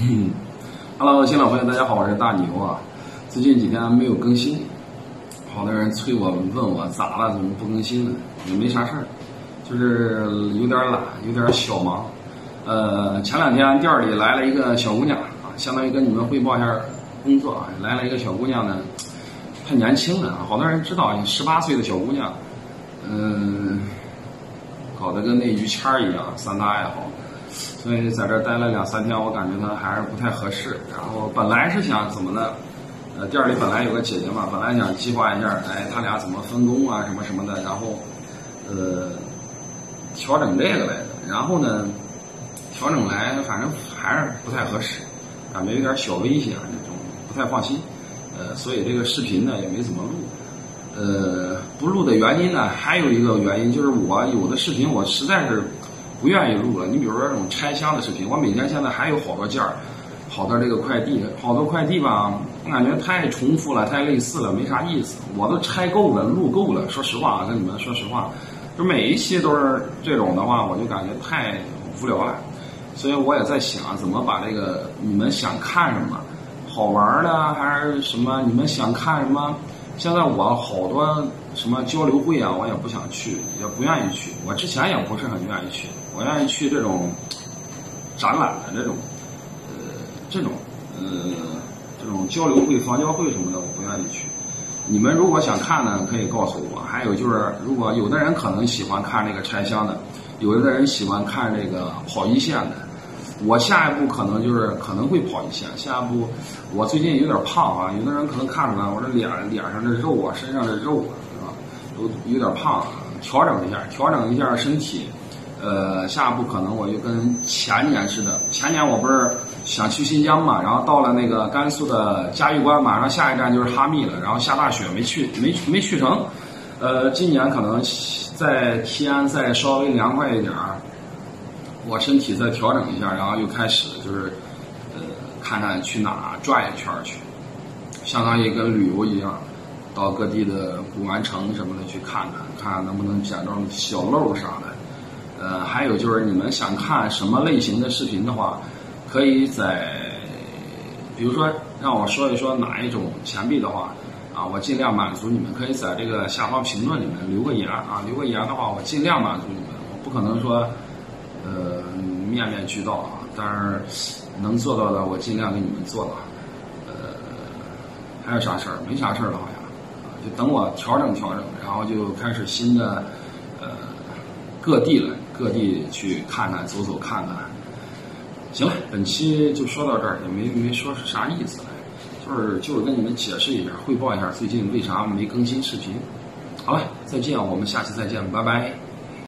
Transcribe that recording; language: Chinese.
嗯，Hello，新老朋友，大家好，我是大牛啊。最近几天没有更新，好多人催我问我咋了，怎么不更新了？也没啥事儿，就是有点懒，有点小忙。呃，前两天店里来了一个小姑娘啊，相当于跟你们汇报一下工作啊。来了一个小姑娘呢，太年轻了，好多人知道，十八岁的小姑娘，嗯，搞得跟那于谦儿一样，三大爱好。所以在这待了两三天，我感觉她还是不太合适。然后本来是想怎么呢？呃，店里本来有个姐姐嘛，本来想计划一下，哎，他俩怎么分工啊，什么什么的，然后，呃，调整这个来的。然后呢，调整来，反正还是不太合适，感觉有点小危险那种，不太放心。呃，所以这个视频呢也没怎么录。呃，不录的原因呢，还有一个原因就是我有的视频我实在是。不愿意录了。你比如说这种拆箱的视频，我每天现在还有好多件儿，好多这个快递，好多快递吧，我感觉太重复了，太类似了，没啥意思。我都拆够了，录够了。说实话啊，跟你们说实话，就每一期都是这种的话，我就感觉太无聊了。所以我也在想，怎么把这个你们想看什么，好玩的还是什么，你们想看什么？现在我好多什么交流会啊，我也不想去，也不愿意去。我之前也不是很愿意去。我愿意去这种展览的这种，呃，这种，呃，这种交流会、房交会什么的，我不愿意去。你们如果想看呢，可以告诉我。还有就是，如果有的人可能喜欢看这个拆箱的，有的人喜欢看这个跑一线的。我下一步可能就是可能会跑一线。下一步，我最近有点胖啊，有的人可能看出来我这脸脸上的肉啊，身上的肉啊，是吧？都有点胖，调整一下，调整一下身体。呃，下一步可能我就跟前年似的。前年我不是想去新疆嘛，然后到了那个甘肃的嘉峪关，马上下一站就是哈密了，然后下大雪没去，没没去成。呃，今年可能在天再稍微凉快一点儿，我身体再调整一下，然后又开始就是呃，看看去哪转一圈去，相当于跟旅游一样，到各地的古玩城什么的去看看，看能不能捡到小漏啥的。呃，还有就是你们想看什么类型的视频的话，可以在，比如说让我说一说哪一种钱币的话，啊，我尽量满足你们。可以在这个下方评论里面留个言啊，留个言的话，我尽量满足你们。我不可能说，呃，面面俱到啊，但是能做到的，我尽量给你们做到。呃，还有啥事儿？没啥事儿了，好像，就等我调整调整，然后就开始新的，呃，各地了。各地去看看，走走看看。行了，本期就说到这儿，也没没说是啥意思，就是就是跟你们解释一下，汇报一下最近为啥没更新视频。好了，再见，我们下期再见，拜拜。